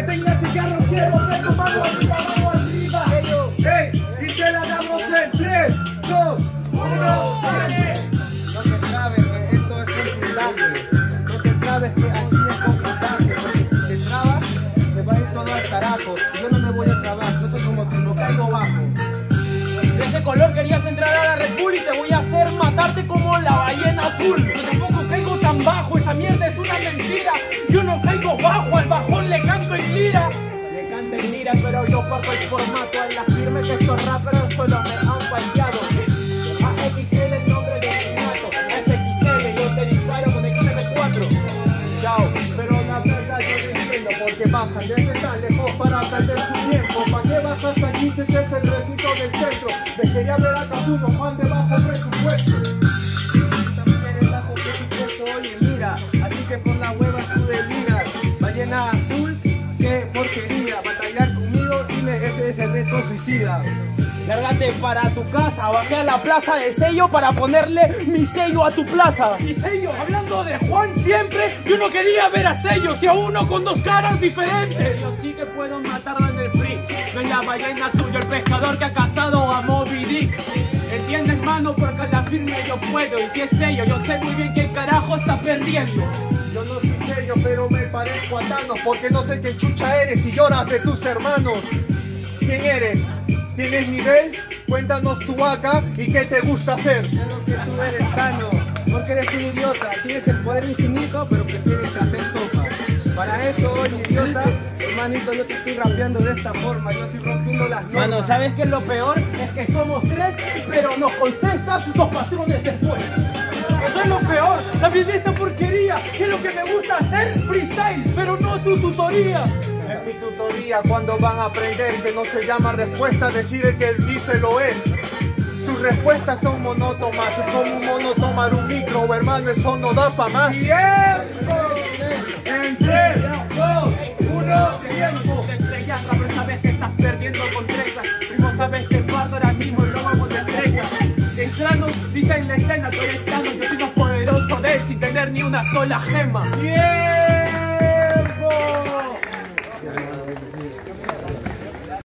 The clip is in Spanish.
que tenga cigarro quiero ver tu mano arriba, mano arriba. Ey, y se la damos en 3, 2, 1, dale. No te trabes que esto es complicante. No te trabes que aquí es. Porque si te trabas, te va a ir todo al carajo. Yo no me voy a trabar, yo soy como tú, no caigo bajo. De ese color querías entrar a la Red Bull y te voy a hacer matarte como la ballena azul. Yo tampoco caigo tan bajo, esa mierda es una mentira. Yo no caigo bajo, al bajón le canto en lira, pero yo pago el formato. En la firme que estos raperos solo me han fallado. A XL el nombre de mi nato. A XL yo te disparo con el KM4. Chao, pero la verdad yo no entiendo por qué bajan desde tan lejos para perder su tiempo. ¿Para qué bajas aquí si este es el recinto del centro? Les quería ver a cada uno, Juan de bajo presupuesto. También eres bajo presupuesto, oye, mira. Así que por la hueva es el reto suicida. Lárgate para tu casa, bajé a la plaza de sello para ponerle mi sello a tu plaza. Mi sello, hablando de Juan siempre, yo no quería ver a sellos y a uno con dos caras diferentes. Yo sí que puedo matarlo en el free. No es la ballena azul, yo el pescador que ha cazado a Moby Dick. Entiende hermano, porque a la firme yo puedo. Y si es sello, yo sé muy bien que carajo está perdiendo. Yo no soy serio, pero me parezco a Thanos porque no sé qué chucha eres y lloras de tus hermanos. ¿Quién eres? ¿Tienes nivel? Cuéntanos tu acá y qué te gusta hacer. Claro que tú eres Tano, porque eres un idiota. Tienes el poder infinito, pero prefieres hacer sopa. Para eso, oye, idiota, hermanito, yo te estoy rapeando de esta forma. Yo estoy rompiendo las normas. Mano, ¿sabes qué es lo peor? Es que somos tres, pero nos contestas los patrones después. Eso es lo peor, también de esta porquería, que es lo que me gusta hacer freestyle, pero no tu tutoría. En mi tutoría cuando van a aprender que no se llama respuesta, decir el que dice lo es. Sus respuestas son monótonas, es como un mono tomar un micro, hermano, eso no da pa' más. En 3, 2, 1, tiempo. Te estrellas, rapper, sabes que estás perdiendo con trezas. Primo, sabes que parto ahora mismo y luego con destreza. Entrando, dice en la escena, tú eres yo soy más poderoso de él sin tener ni una sola gema. ¡Tiempo!